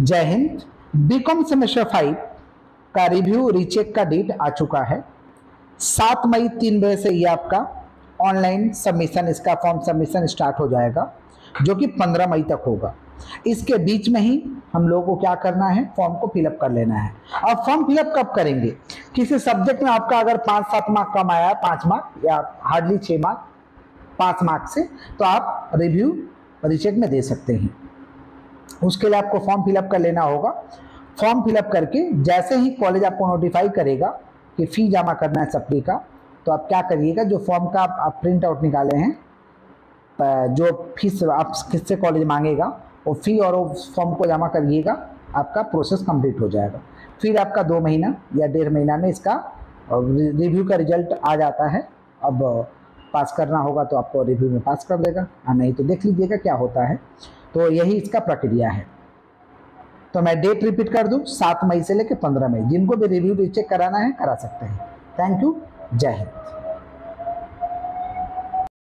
जय हिंद। BCom semester five का रिव्यू रीचेक का डेट आ चुका है। सात मई तीन बजे से ये आपका ऑनलाइन सबमिशन इसका फॉर्म सबमिशन स्टार्ट हो जाएगा, जो कि पंद्रह मई तक होगा। इसके बीच में ही हम लोगों को क्या करना है फॉर्म को फिलअप कर लेना है। अब फॉर्म फिलअप कब करेंगे? किसी सब्जेक्ट में आपका अगर पाँच सात मार्क कम आया, पाँच मार्क या हार्डली छः मार्क पाँच मार्क से तो आप रिव्यू रीचेक में दे सकते हैं। उसके लिए आपको फॉर्म फिलअप कर लेना होगा। फॉर्म फिलअप करके जैसे ही कॉलेज आपको नोटिफाई करेगा कि फ़ी जमा करना है सप्ली का तो आप क्या करिएगा जो फॉर्म का आप, आप प्रिंट आउट निकाले हैं जो फ़ीस आप किससे कॉलेज मांगेगा वो फ़ी और वो फॉर्म को जमा करिएगा आपका प्रोसेस कंप्लीट हो जाएगा। फिर आपका दो महीना या डेढ़ महीना में इसका रिव्यू का रिज़ल्ट आ जाता है। अब पास करना होगा तो आपको रिव्यू में पास कर देगा और नहीं तो देख लीजिएगा क्या होता है। तो यही इसका प्रक्रिया है। तो मैं डेट रिपीट कर दूँ, सात मई से लेकर पंद्रह मई। जिनको भी रिव्यू चेक कराना है, करा सकते हैं। थैंक यू जय हिंद।